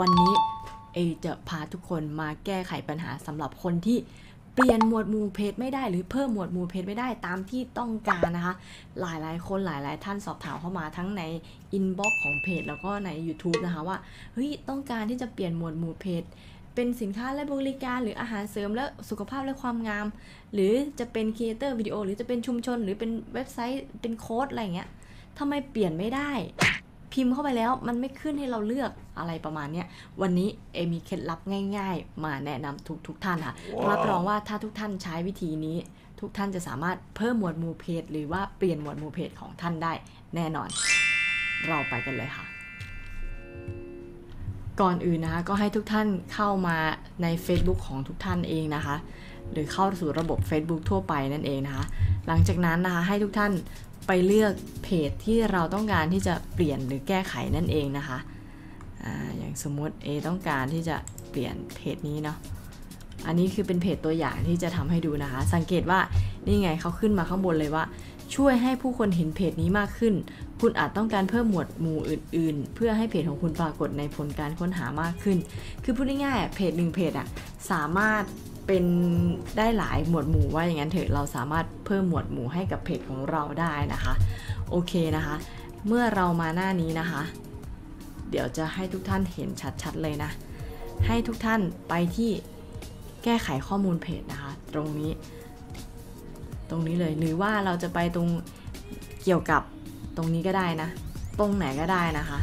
วันนี้เอจะพาทุกคนมาแก้ไขปัญหาสำหรับคนที่เปลี่ยนหมวดหมู่เพจไม่ได้หรือเพิ่มหมวดหมู่เพจไม่ได้ตามที่ต้องการนะคะ หลายหลายๆคนหลายหลายๆ ท่านสอบถามเข้ามาทั้งใน inbox ของเพจแล้วก็ใน YouTube นะคะว่าเฮ้ยต้องการที่จะเปลี่ยนหมวดหมู่เพจเป็นสินค้าและบริการหรืออาหารเสริมและสุขภาพและความงาม หรือจะเป็น creator วิดีโอหรือจะเป็นชุมชน หรือเป็นเว็บไซต์เป็นโค้ชอะไรเงี้ยทำไมเปลี่ยนไม่ได้ พิมพ์เข้าไปแล้วมันไม่ขึ้นให้เราเลือกอะไรประมาณเนี้ยวันนี้เอมีเคล็ดลับง่าย ๆ มาแนะนำทุกทุกๆท่านค่ะรับรองว่าถ้าทุกท่านใช้วิธีนี้ ทุกท่านจะสามารถเพิ่มหมวดหมู่เพจ หรือว่าเปลี่ยนหมวดหมู่เพจของท่านได้แน่นอน เราไปกันเลยค่ะก่อนอื่นนะคะก็ให้ทุกท่านเข้ามาใน Facebook ของทุกท่านเองนะคะ หรือเข้าสู่ระบบ Facebook ทั่วไปนั่นเองนะคะ หลังจากนั้นนะคะให้ทุกท่าน ไปเลือกเพจที่เราต้องการที่จะเปลี่ยนหรือแก้ไขนั่นเองนะคะออย่างสมมติ A ต้องการที่จะเปลี่ยนเพจนี้เนาะอันนี้คือเป็นเพจตัวอย่างที่จะทำให้ดูนะคะ สังเกตว่านี่ไงเขาขึ้นมาข้างบนเลยว่า ช่วยให้ผู้คนเห็นเพจนี้มากขึ้น คุณอาจต้องการเพิ่มหมวดหมู่อื่น ๆ เพื่อให้เพจของคุณปรากฏในผลการค้นหามากขึ้น คือพูดง่ายๆเพจหนึ่งเพจอะสามารถ เป็นได้หลายหมวดหมู่ว่าอย่างนั้นเถอะเราสามารถเพิ่มหมวดหมู่ให้กับเพจของเราได้นะคะ โอเคนะคะ เมื่อเรามาหน้านี้นะคะ เดี๋ยวจะให้ทุกท่านเห็นชัดๆเลยนะ ให้ทุกท่านไปที่แก้ไขข้อมูลเพจนะคะ ตรงนี้ ตรงนี้เลยหรือว่าเราจะไปตรงเกี่ยวกับตรงนี้ก็ได้นะ ตรงไหนก็ได้นะคะ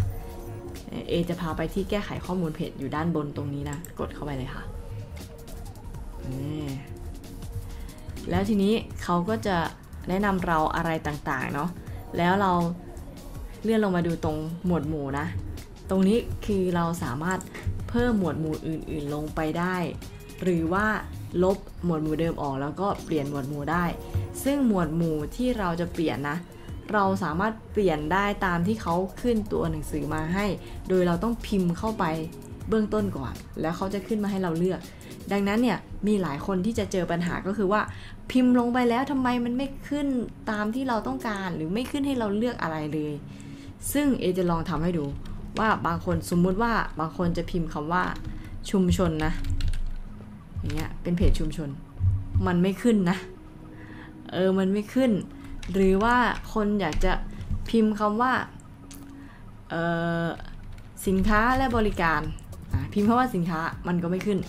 เอจะพาไปที่แก้ไขข้อมูลเพจอยู่ด้านบนตรงนี้นะ กดเข้าไปเลยค่ะ แล้วทีนี้เขาก็จะแนะนำเราอะไรต่างๆเนาะแล้วเราเลื่อนลงมาดูตรงหมวดหมู่นะ ตรงนี้คือเราสามารถเพิ่มหมวดหมู่อื่น ๆ ลงไปได้ หรือว่าลบหมวดหมู่เดิมออกแล้วก็เปลี่ยนหมวดหมู่ได้ ซึ่งหมวดหมู่ที่เราจะเปลี่ยนนะ เราสามารถเปลี่ยนได้ตามที่เขาขึ้นตัวหนังสือมาให้ โดยเราต้องพิมพ์เข้าไปเบื้องต้นก่อน แล้วเขาจะขึ้นมาให้เราเลือก ดังนั้นเนี่ยมีหลายคนที่จะเจอปัญหาก็คือว่าพิมพ์ลงไปแล้วทำไมมันไม่ขึ้นตามที่เราต้องการหรือไม่ขึ้นให้เราเลือกอะไรเลย ซึ่งเอจะลองทำให้ดูว่าบางคนสมมุติว่าบางคนจะพิมพ์คำว่าชุมชนนะอย่างเงี้ยเป็นเพจชุมชน มันไม่ขึ้นนะ เออมันไม่ขึ้น หรือว่าคนอยากจะพิมพ์คำว่าออสินค้าและบริการพิมพ์คำว่าสินค้ามันก็ไม่ขึ้น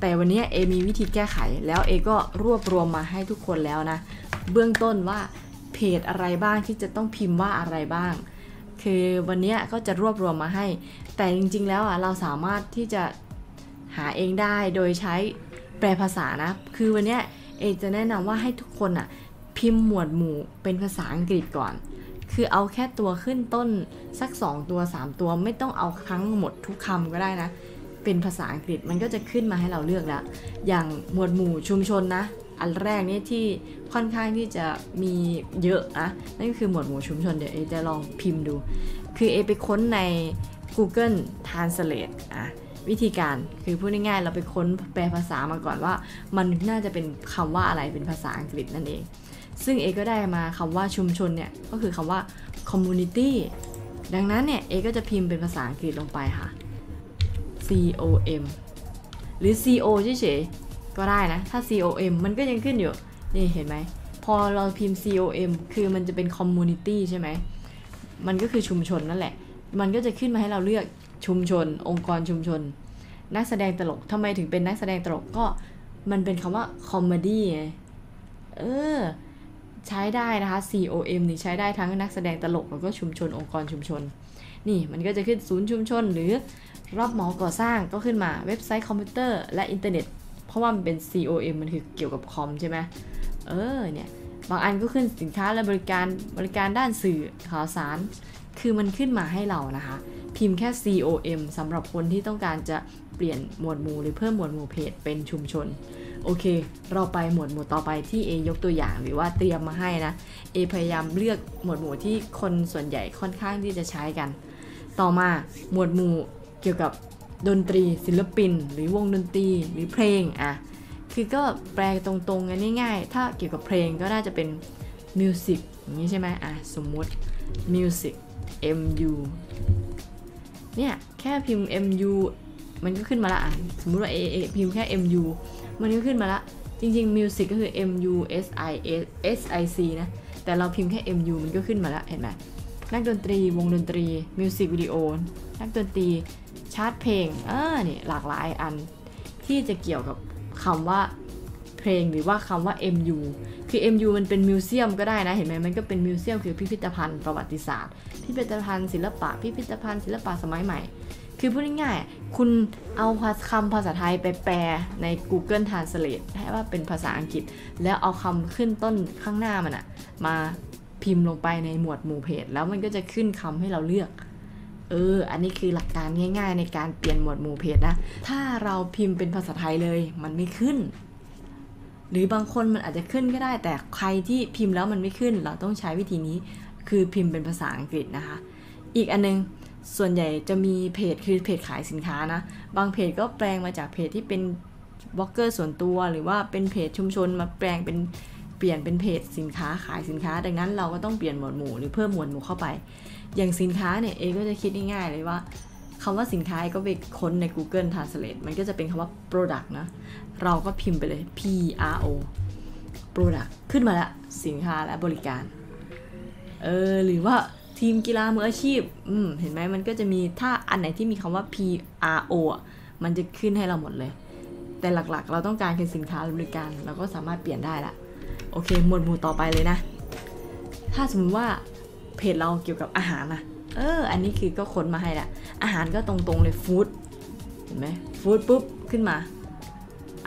แต่วันนี้เอมีวิธีแก้ไขแล้วเอก็รวบรวมมาให้ทุกคนแล้วนะ เบื้องต้นว่าเพจอะไรบ้างที่จะต้องพิมพ์ว่าอะไรบ้าง คือวันนี้ก็จะรวบรวมมาให้ แต่จริงๆแล้วอะเราสามารถที่จะหาเองได้โดยใช้แปลภาษานะ คือวันนี้เอจะแนะนำว่าให้ทุกคนอะพิมพ์หมวดหมู่เป็นภาษาอังกฤษก่อน คือเอาแค่ตัวขึ้นต้นสัก 2 ตัว 3 ตัวไม่ต้องเอาทั้งหมดทุกคำก็ได้นะ เป็นภาษาอังกฤษมันก็จะขึ้นมาให้เราเลือกแล้ว อย่างหมวดหมู่ชุมชนนะ อันแรกเนี่ยที่ค่อนข้างที่จะมีเยอะนะนั่นก็คือหมวดหมู่ชุมชนเดี๋ยวเอจะลองพิมพ์ดู คือเอไปค้นใน Google Translate อะวิธีการคือพูดง่ายๆเราไปค้นแปลภาษามาก่อนว่า มันน่าจะเป็นคำว่าอะไรเป็นภาษาอังกฤษนั่นเอง ซึ่งเอก็ได้มาคำว่าชุมชนเนี่ยก็คือคำว่า community ดังนั้นเนี่ยเอก็จะพิมพ์เป็นภาษาอังกฤษลงไปค่ะ C O M หรือ C O เฉยๆก็ได้นะ ถ้า C O M มันก็ยังขึ้นอยู่ นี่เห็นไหม พอเราพิมพ์ C O M คือมันจะเป็น community ใช่ไหม มันก็คือชุมชนนั่นแหละ มันก็จะขึ้นมาให้เราเลือกชุมชน องค์กรชุมชน นักแสดงตลกทำไมถึงเป็นนักแสดงตลกก็มันเป็นคำว่า comedy เออ ใช้ได้นะคะ COM นี่ใช้ได้ทั้งนักแสดงตลกแล้วก็ชุมชนองค์กรชุมชน นี่มันก็จะขึ้นศูนย์ชุมชนหรือ รับเหมาก่อสร้างก็ขึ้นมาเว็บไซต์คอมพิวเตอร์และอินเทอร์เน็ต เพราะว่ามันเป็น COM มันคือเกี่ยวกับคอมใช่ไหมเออเนี่ยบางอันก็ขึ้นสินค้าและบริการบริการด้านสื่อข่าวสาร คือมันขึ้นมาให้เรานะคะ พิมพ์แค่ COM สำหรับคนที่ต้องการจะเปลี่ยนหมวดหมู่หรือเพิ่มหมวดหมู่เพจเป็นชุมชน โอเค เราไปหมวดหมู่ต่อไปที่เอยกตัวอย่างหรือว่าเตรียมมาให้นะเอพยายามเลือกหมวดหมู่ที่คนส่วนใหญ่ค่อนข้างที่จะใช้กัน ต่อมาหมวดหมู่ เกี่ยวกับดนตรีศิลปิน หรือวงดนตรีหรือเพลงอะคือก็แปลตรงๆกันง่ายๆ ถ้าเกี่ยวกับเพลงก็น่าจะเป็น music อย่างนี้ใช่ไหมอะสมมุติ music M U เนี่ย แค่พิมพ์ mu มันก็ขึ้นมาละอะสมมุติว่า a a พิมพ์แค่ mu มันก็ขึ้นมาละจริงๆ music ก็คือ mu s i s i c นะ แต่เราพิมพ์แค่ mu มันก็ขึ้นมาล้วเห็นไหมนักดนตรีวงดนตรีมิวสิกวิดีโอนักดนตรีชาร์ตเพลงอ่านี่หลากหลายอันที่จะเกี่ยวกับคำว่าเพลงหรือว่าคำว่า MU คือ MU มันเป็น museum ก็ได้นะ เห็นไหมมันก็เป็น museum คือพิพิธภัณฑ์ประวัติศาสตร์ พิพิธภัณฑ์ศิลปะ พิพิธภัณฑ์ศิลปะสมัยใหม่ คือพูดง่ายๆ คุณเอาคำภาษาไทยไปแปลใน Google Translate ให้ว่าเป็นภาษาอังกฤษ แล้วเอาคำขึ้นต้นข้างหน้ามันอะมาพิมพ์ลงไปในหมวดหมู่เพจ แล้วมันก็จะขึ้นคำให้เราเลือก เออ อันนี้คือหลักการง่าย ๆ ในการเปลี่ยนหมวดหมู่เพจนะ ถ้าเราพิมพ์เป็นภาษาไทยเลย มันไม่ขึ้น หรือบางคนมันอาจจะขึ้นก็ได้ แต่ใครที่พิมพ์แล้วมันไม่ขึ้น เราต้องใช้วิธีนี้ คือพิมพ์เป็นภาษาอังกฤษนะคะ อีกอันนึงส่วนใหญ่จะมีเพจคือเพจขายสินค้านะ บางเพจก็แปลงมาจากเพจที่เป็นบล็อกเกอร์ส่วนตัว หรือว่าเป็นเพจชุมชนมาแปลงเป็นเปลี่ยนเป็นเพจสินค้าขายสินค้า ดังนั้นเราก็ต้องเปลี่ยนหมวดหมู่หรือเพิ่มหมวดหมู่เข้าไป อย่างสินค้าเนี่ยเอก็จะคิดง่ายๆเลยว่าคำว่าสินค้าก็ไปค้นใน Google Translate มันก็จะเป็นคำว่า product นะ เราก็พิมพ์ไปเลย P R O product ขึ้นมาล้วสินค้าและบริการ เออ หรือว่าทีมกีฬามืออาชีพ อืม เห็นไหมมันก็จะมีถ้าอันไหนที่มีคำว่า P R O มันจะขึ้นให้เราหมดเลย แต่หลักๆ เราต้องการคือสินค้าหรือบริการ เราก็สามารถเปลี่ยนได้ละ โอเค หมวดหมู่ต่อไปเลยนะ ถ้าสมมติว่า เพจเราเกี่ยวกับอาหารนะเออ อันนี้คือก็ค้นมาให้ละอาหารก็ตรงๆเลยฟู้ดเห็นไหมฟู้ดปุ๊บขึ้นมา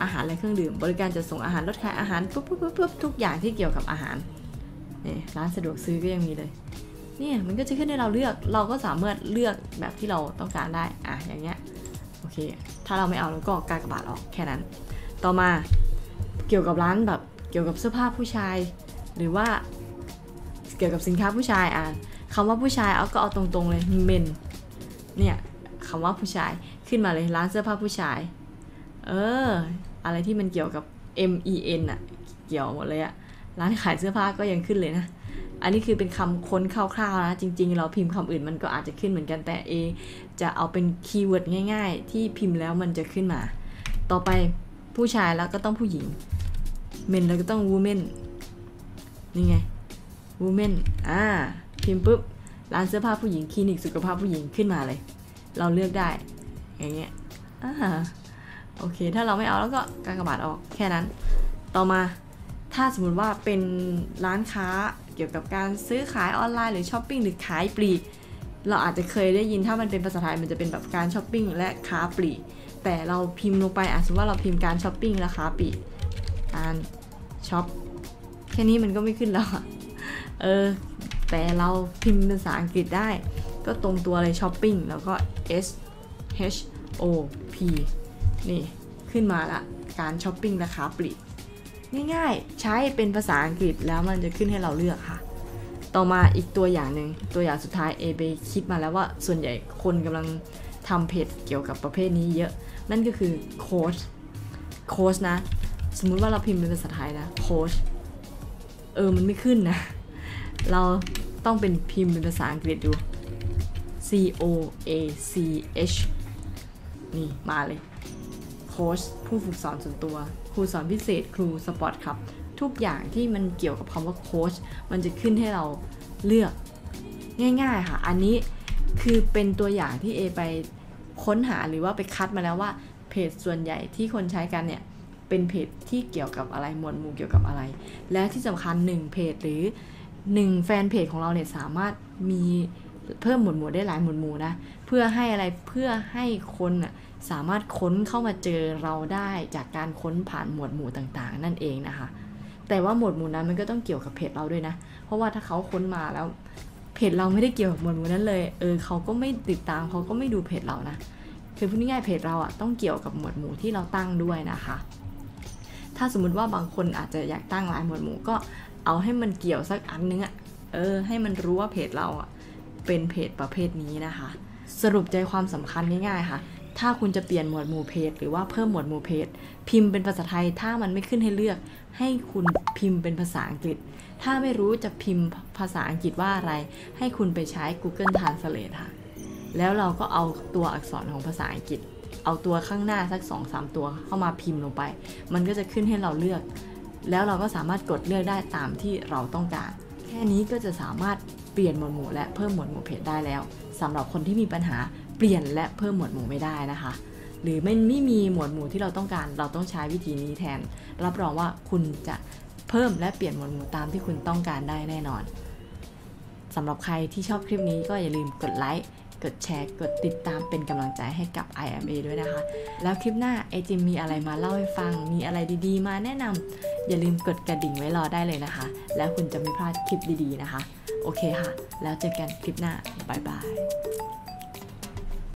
อาหารและเครื่องดื่ม บริการจะส่งอาหารลดขายอาหารปุ๊บปุ๊บปุ๊บปุ๊บทุกอย่างที่เกี่ยวกับอาหารนี่ร้านสะดวกซื้อก็ยังมีเลยเนี่ยมันก็จะขึ้นให้เราเลือกเราก็สามารถเลือกแบบที่เราต้องการได้อะอย่างเงี้ยโอเค ถ้าเราไม่เอาเราก็กากบาทออกแค่นั้น ต่อมาเกี่ยวกับร้านแบบเกี่ยวกับเสื้อผ้าผู้ชาย หรือว่า กี่ยวกับสินค้าผู้ชายอ่านคำว่าผู้ชายเอาก็เอาตรงๆเลยเมนเนี่ยคำว่าผู้ชายขึ้นมาเลยร้านเสื้อผ้าผู้ชาย เออ อะไรที่มันเกี่ยวกับ M E N อะเกี่ยวหมดเลยอะร้านขายเสื้อผ้าก็ยังขึ้นเลยนะ อันนี้คือเป็นคำค้นคร่าวๆนะจริง ๆ เราพิมพ์คำอื่นมันก็อาจจะขึ้นเหมือนกันแต่ A จะเอาเป็นคีย์เวิร์ดง่าย ๆ ที่พิมพ์แล้วมันจะขึ้นมา ต่อไปผู้ชายแล้วก็ต้องผู้หญิงเมนแล้วก็ต้อง women นี่ไง women อ่า พิมพ์ปุ๊บ ร้านเสื้อผ้าผู้หญิง คลินิกสุขภาพผู้หญิงขึ้นมาเลย เราเลือกได้ อย่างเงี้ย อ่า โอเค ถ้าเราไม่เอาแล้วก็การกระบาทออก แค่นั้น ต่อมา ถ้าสมมติว่าเป็นร้านค้าเกี่ยวกับการซื้อขายออนไลน์หรือช้อปปิ้งหรือขายปลีก เราอาจจะเคยได้ยินถ้ามันเป็นภาษาไทยมันจะเป็นแบบการช้อปปิ้งและค้าปลีก แต่เราพิมพ์ลงไปอะสมมติว่าเราพิมพ์การช้อปปิ้งและค้าปลีก การช็อปแค่นี้มันก็ไม่ขึ้นแล้วอะ เออ แต่เราพิมพ์ภาษาอังกฤษได้ ก็ตรงตัวเลยช้อปปิ้งแล้วก็ S H O P นี่ขึ้นมาละการช้อปปิ้งและค้าปลีกง่ายๆ ใช้เป็นภาษาอังกฤษแล้วมันจะขึ้นให้เราเลือกค่ะ ต่อมาอีกตัวอย่างหนึ่งตัวอย่างสุดท้ายเอไปคิดมาแล้วว่าส่วนใหญ่คนกำลังทำเพจเกี่ยวกับประเภทนี้เยอะ นั่นก็คือโค้ชโค้ชนะ สมมุติว่าเราพิมพ์เป็นภาษาไทยนะโค้ชเออมันไม่ขึ้นนะ เราต้องเป็นพิมพ์เป็นภาษาอังกฤษดู C O A C H นี่ มาเลย โค้ชผู้ฝึกสอนส่วนตัว ครูสอนพิเศษ ครูสปอร์ตครับ ทุกอย่างที่มันเกี่ยวกับคำว่าโค้ชมันจะขึ้นให้เราเลือกง่าย ๆ ค่ะ อันนี้คือเป็นตัวอย่างที่เอไปค้นหาหรือว่าไปคัดมาแล้วว่าเพจส่วนใหญ่ที่คนใช้กันเนี่ย เป็นเพจที่เกี่ยวกับอะไรหมวดหมู่เกี่ยวกับอะไร และที่สำคัญ1เพจหรือ 1แฟนเพจของเราเนี่ยสามารถมีเพิ่มหมวดหมู่ได้หลายหมวดหมู่นะเพื่อให้อะไรเพื่อให้คนน่ะสามารถค้นเข้ามาเจอเราได้จากการค้นผ่านหมวดหมู่ต่างๆ นั่นเองนะคะ แต่ว่าหมวดหมู่นั้นมันก็ต้องเกี่ยวกับเพจเราด้วยนะ เพราะว่าถ้าเขาค้นมาแล้วเพจเราไม่ได้เกี่ยวกับหมวดหมู่นั้นเลยเออเขาก็ไม่ติดตามเขาก็ไม่ดูเพจเรานะคือพูดง่ายๆเพจเราอะต้องเกี่ยวกับหมวดหมู่ที่เราตั้งด้วยนะคะ ถ้าสมมุติว่าบางคนอาจจะอยากตั้งหลายหมวดหมู่ก็ เอาให้มันเกี่ยวสักอันนึงอะเออ ให้มันรู้ว่าเพจเราอะเป็นเพจประเภทนี้นะคะ สรุปใจความสำคัญง่ายๆค่ะ ถ้าคุณจะเปลี่ยนหมวดหมู่เพจ หรือว่าเพิ่มหมวดหมู่เพจ พิมพ์เป็นภาษาไทยถ้ามันไม่ขึ้นให้เลือก ให้คุณพิมพ์เป็นภาษาอังกฤษ ถ้าไม่รู้จะพิมพ์ภาษาอังกฤษว่าอะไร ให้คุณไปใช้ Google Translate ค่ะ แล้วเราก็เอาตัวอักษรของภาษาอังกฤษ เอาตัวข้างหน้าสัก 2-3 ตัวเข้ามาพิมพ์ลงไป มันก็จะขึ้นให้เราเลือก แล้วเราก็สามารถกดเลือกได้ตามที่เราต้องการ แค่นี้ก็จะสามารถเปลี่ยนหมวดหมู่และเพิ่มหมวดหมู่เพจได้แล้วสำหรับคนที่มีปัญหาเปลี่ยนและเพิ่มหมวดหมู่ไม่ได้นะคะ หรือไม่ไม่มีหมวดหมู่ที่เราต้องการ เราต้องใช้วิธีนี้แทน รับรองว่าคุณจะเพิ่มและเปลี่ยนหมวดหมู่ตามที่คุณต้องการได้แน่นอนสำหรับใครที่ชอบคลิปนี้ก็อย่าลืมกดไลค์ กดแชร์ กดติดตามเป็นกำลังใจให้กับ IMA ด้วยนะคะ แล้วคลิปหน้าไอจิมมีอะไรมาเล่าให้ฟัง มีอะไรดีๆ มาแนะนำอย่าลืมกดกระดิ่งไว้รอได้เลยนะคะ แล้วคุณจะไม่พลาดคลิปดีๆนะคะ โอเคค่ะ แล้วเจอกันคลิปหน้า บ๊ายบาย